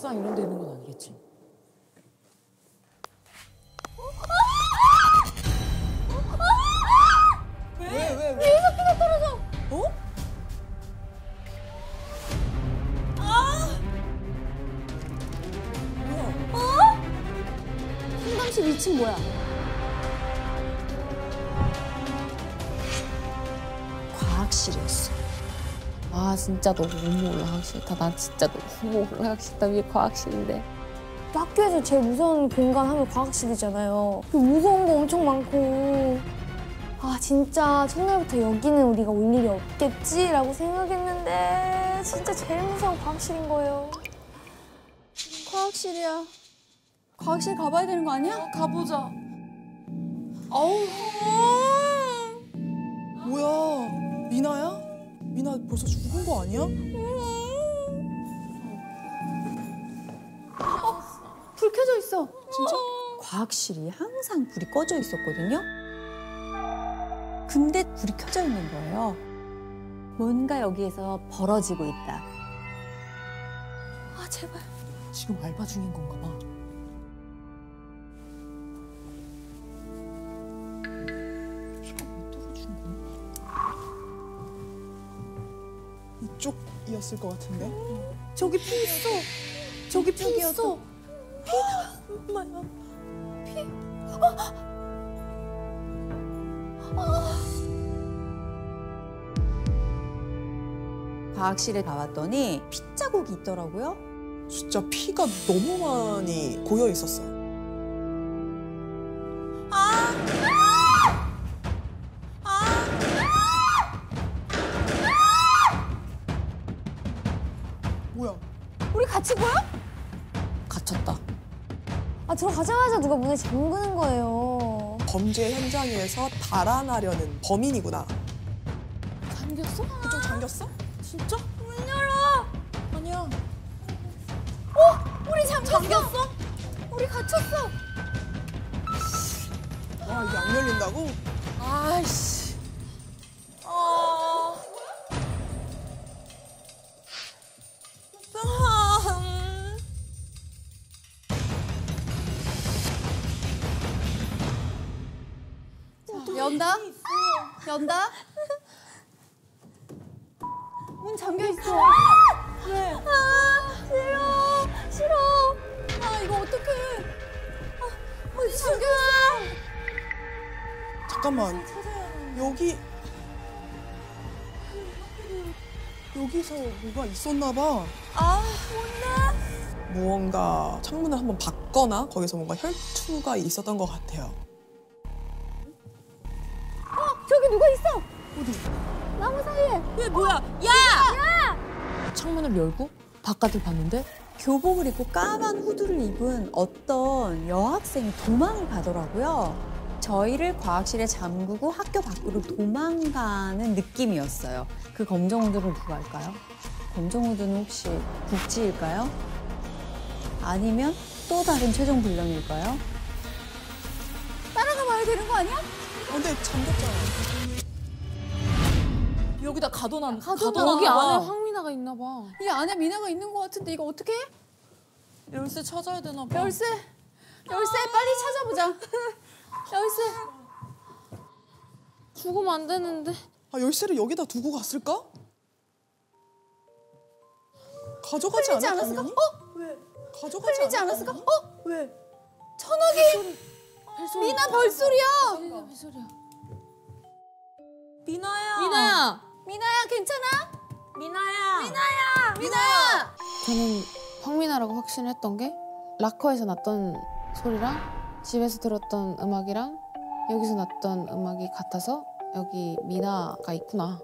옥상 이런 데 있는 건 아니겠지? 왜, 왜, 왜? 여기서 피가 떨어져. 어? 상담실 2층 뭐야? 과학실이었어. 아 진짜 너무 올라가기 싫다. 난 진짜 너무 올라가기 싫다. 위에 과학실인데. 학교에서 제일 무서운 공간 하면 과학실이잖아요. 그 무서운 거 엄청 많고. 아, 진짜 첫날부터 여기는 우리가 올 일이 없겠지라고 생각했는데, 진짜 제일 무서운 과학실인 거예요. 과학실이야. 과학실 가봐야 되는 거 아니야? 가보자. 어우. 뭐야? 미나야? 미나 벌써 죽은 거 아니야? 불 켜져 있어. 진짜? 과학실이 항상 불이 꺼져 있었거든요. 근데 불이 켜져 있는 거예요. 뭔가 여기에서 벌어지고 있다. 아 제발. 지금 알바 중인 건가 봐. 쪽이었을 것 같은데? 저기 피 있어. 저기 피 있어. 엄마야. 과학실에 가봤더니 핏자국이 있더라고요. 진짜 피가 너무 많이 고여 있었어요. 보여? 갇혔다. 아, 들어가자마자 누가 문을 잠그는 거예요. 범죄 현장에서 달아나려는 범인이구나. 잠겼어? 그쪽 잠겼어? 진짜? 문 열어! 아니야. 우리 잠겼어? 우리 갇혔어! 아 이게 안 열린다고? 아이씨. 연다. 연다. 문 잠겨 있어. 왜? 아, 싫어! 싫어! 아 이거 어떡해? 문 잠겨 있어! 잠깐만. 여기 여기서 뭐가 있었나 봐. 아 무언가 창문을 한번 봤거나 거기서 뭔가 혈투가 있었던 것 같아요. 저기 누가 있어! 어디? 나무 사이에! 얘 뭐야? 창문을 열고 바깥을 봤는데 교복을 입고 까만 후드를 입은 어떤 여학생이 도망을 가더라고요. 저희를 과학실에 잠그고 학교 밖으로 도망가는 느낌이었어요. 그 검정 후드는 누가 할까요? 검정 후드는 혹시 국지일까요? 아니면 또 다른 최종 불량일까요? 따라가 봐야 되는 거 아니야? 아, 근데 잠겼잖아. 여기다 가둬놨 가둬놔. 여기 안에 황미나가 있나 봐. 이 안에 미나가 있는 거 같은데 이거 어떻게 해? 열쇠 찾아야 되나 봐. 열쇠. 열쇠 빨리 찾아보자. 열쇠. 죽으면 안 되는데. 아 열쇠를 여기다 두고 갔을까? 가져가지 않았 않았을까? 어? 왜? 가져가지 않았 않았을까? 어? 왜? 천하 기. 미나 별소리야. 무슨 소리야? 미나야. 미나야. 미나야 괜찮아? 미나야! 미나야. 미나야. 저는 황미나라고 확신했던 게 락커에서 났던 소리랑 집에서 들었던 음악이랑 여기서 났던 음악이 같아서 여기 미나가 있구나.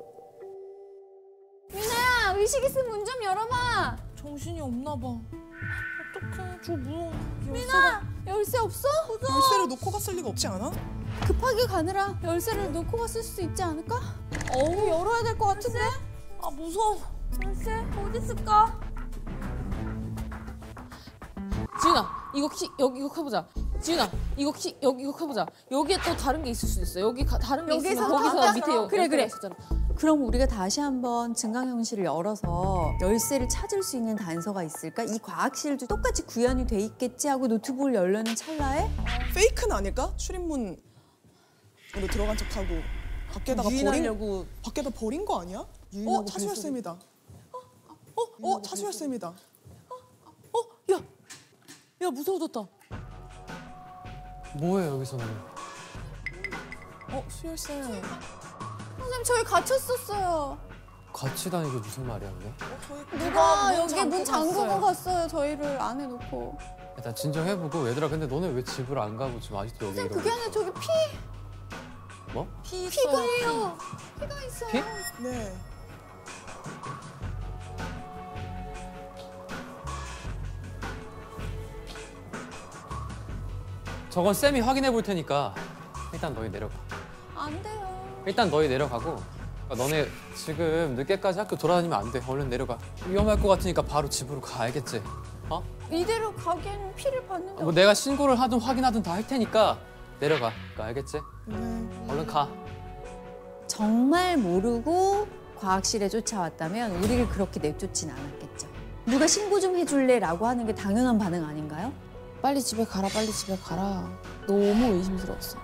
미나야! 의식 있으면 문 좀 열어봐! 정신이 없나 봐. 어떡해. 저 무서워. 미나 열쇠 없어? 열쇠를 놓고 갔을 리가 없지 않아? 급하게 가느라 열쇠를 놓고 갔을 수도 있지 않을까? 어우 열어야 될 것 같은데? 아 무서워. 열쇠 어디 있을까? 지윤아 이거 혹시 여기 이거 해보자. 지윤아 이거 혹시 여기 이거 해보자. 여기에 또 다른 게 있을 수도 있어. 여기 가, 다른 게 여기서 있으면 거기서. 밑에 여, 그래, 그래. 있었잖아. 그럼 우리가 다시 한번 증강현실을 열어서 열쇠를 찾을 수 있는 단서가 있을까? 이 과학실도 똑같이 구현이 돼 있겠지 하고 노트북을 열려는 찰나에 페이크는 아닐까? 출입문으로 들어간 척하고 밖에다가 버린 유인하려고 밖에다 버린 거 아니야? 어 차수 열쇠입니다. 어, 어 차수 열쇠입니다. 어? 야! 야 무서워졌다 뭐해 여기서는? 어 수열쇠. 선생님 저희 갇혔었어요. 같이 다니게 무슨 말이야 그게? 어, 저희 누가 문 여기 문 잠그고 갔어요. 갔어요. 저희를 안에 놓고. 일단 진정해보고 얘들아 근데 너네 왜 집을 안 가고 지금 아직도 여기 이러고 그게 아니라 저기 피 뭐? 피 있어요 피가요. 피가 있어요. 피? 네. 저건 쌤이 확인해 볼 테니까 일단 너희 내려가 안 돼요. 일단 너희 내려가고 그러니까 너네 지금 늦게까지 학교 돌아다니면 안 돼 얼른 내려가 위험할 것 같으니까 바로 집으로 가 알겠지? 어? 이대로 가기에는 피를 봤는데 뭐 내가 신고를 하든 확인하든 다 할 테니까 내려가 그러니까 알겠지? 네. 얼른 가 정말 모르고 과학실에 쫓아왔다면 우리를 그렇게 내쫓진 않았겠죠. 누가 신고 좀 해줄래 라고 하는 게 당연한 반응 아닌가요? 빨리 집에 가라 빨리 집에 가라 너무 의심스러웠어